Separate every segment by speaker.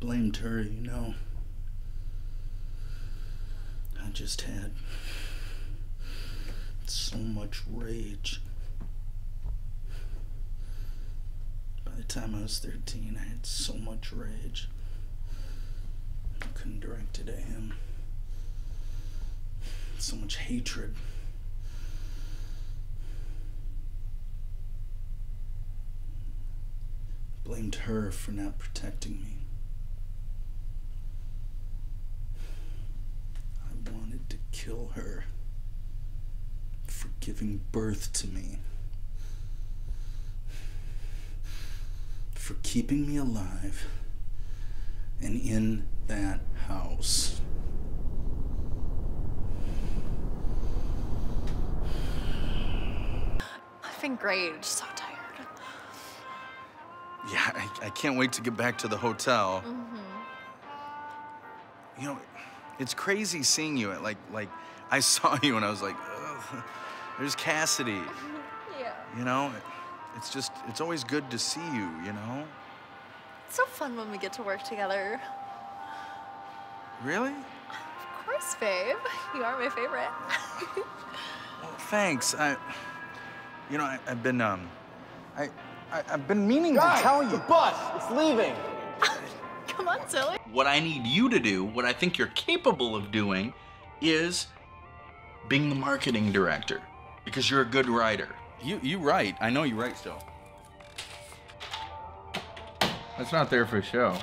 Speaker 1: blamed her, you know. I just had so much rage. By the time I was 13, I had so much rage. I couldn't direct it at him. So much hatred. Blamed her for not protecting me. I wanted to kill her for giving birth to me. For keeping me alive and in that house.
Speaker 2: I've been great. Just so tired.
Speaker 1: Yeah, I, I can't wait to get back to the hotel. Mm-hmm. You know, it's crazy seeing you. at Like, like I saw you and I was like, Ugh, there's Cassidy.
Speaker 2: Yeah.
Speaker 1: You know, it's just, it's always good to see you. You know,
Speaker 2: It's so fun when we get to work together.
Speaker 1: really?
Speaker 2: Of course, babe. You are my favorite.
Speaker 1: Well, thanks. I, you know, I, I've been, um, I, I, I've been meaning to tell you.
Speaker 3: The bus, it's leaving.
Speaker 2: Come on, silly.
Speaker 4: What I need you to do, what I think you're capable of doing, is being the marketing director because you're a good writer.
Speaker 1: You, you right. I know you write still.
Speaker 5: That's not there for show.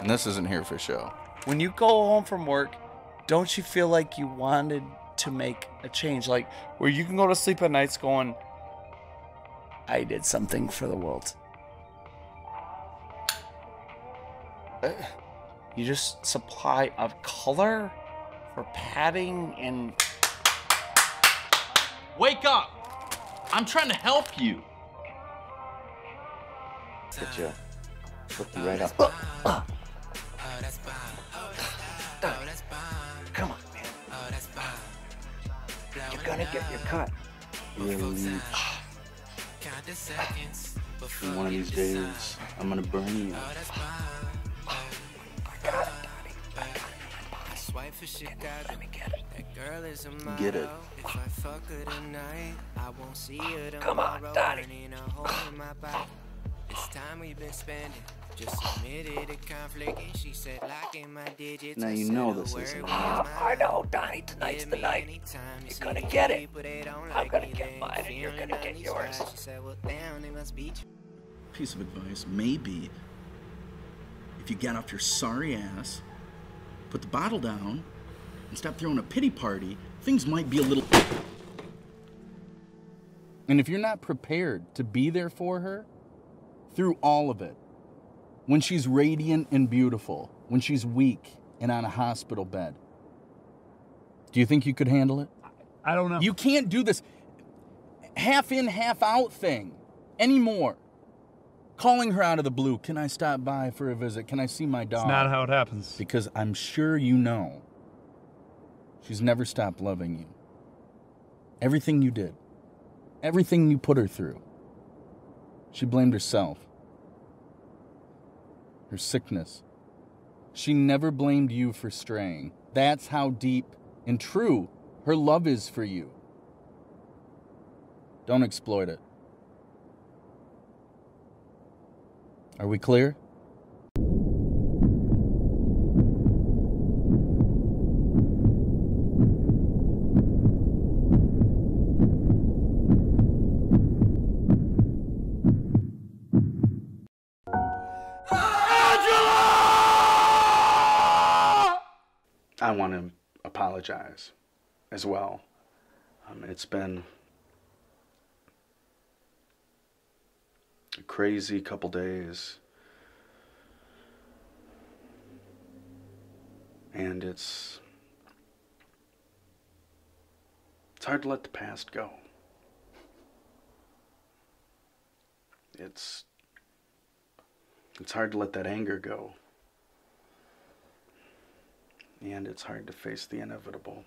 Speaker 1: And this isn't here for show.
Speaker 6: When you go home from work, don't you feel like you wanted to make a change? Like where you can go to sleep at nights going, I did something for the world. You just supply of color for padding and
Speaker 4: Wake up! I'm trying to help you.
Speaker 3: Get you. Hook you right up. Uh, uh. Uh, come on, man. You're gonna get your cut.
Speaker 1: Really? And one of these days, I'm gonna burn you. Get it. Get it.
Speaker 7: If I fuck her tonight, I won't see her tomorrow.
Speaker 3: Come on, Donnie.
Speaker 7: It's time we've been spending. Just admitted a conflict and she said locking my digits.
Speaker 1: Now you know this isn't
Speaker 7: ah,
Speaker 1: with
Speaker 7: my mouth.
Speaker 3: I know, Donnie. Tonight's the night.
Speaker 7: You
Speaker 3: You're gonna get it.
Speaker 7: people, they don't
Speaker 3: I'm gonna get
Speaker 7: they
Speaker 3: mine, and you're gonna get yours.
Speaker 7: guys. She said, well, damn, they must be tr-
Speaker 1: Piece of advice, maybe if you get off your sorry ass, put the bottle down, and stop throwing a pity party, things might be a little. And if you're not prepared to be there for her through all of it, when she's radiant and beautiful, when she's weak and on a hospital bed, do you think you could handle it?
Speaker 8: I don't know.
Speaker 1: You can't do this half in, half out thing anymore. Calling her out of the blue, can I stop by for a visit? Can I see my dog?
Speaker 8: It's not how it happens.
Speaker 1: because I'm sure you know she's never stopped loving you. Everything you did, everything you put her through, she blamed herself, her sickness. She never blamed you for straying. That's how deep and true her love is for you. Don't exploit it. Are we clear? I want to apologize as well. Um, it's been crazy couple days. And it's it's hard to let the past go. It's it's hard to let that anger go. And it's hard to face the inevitable.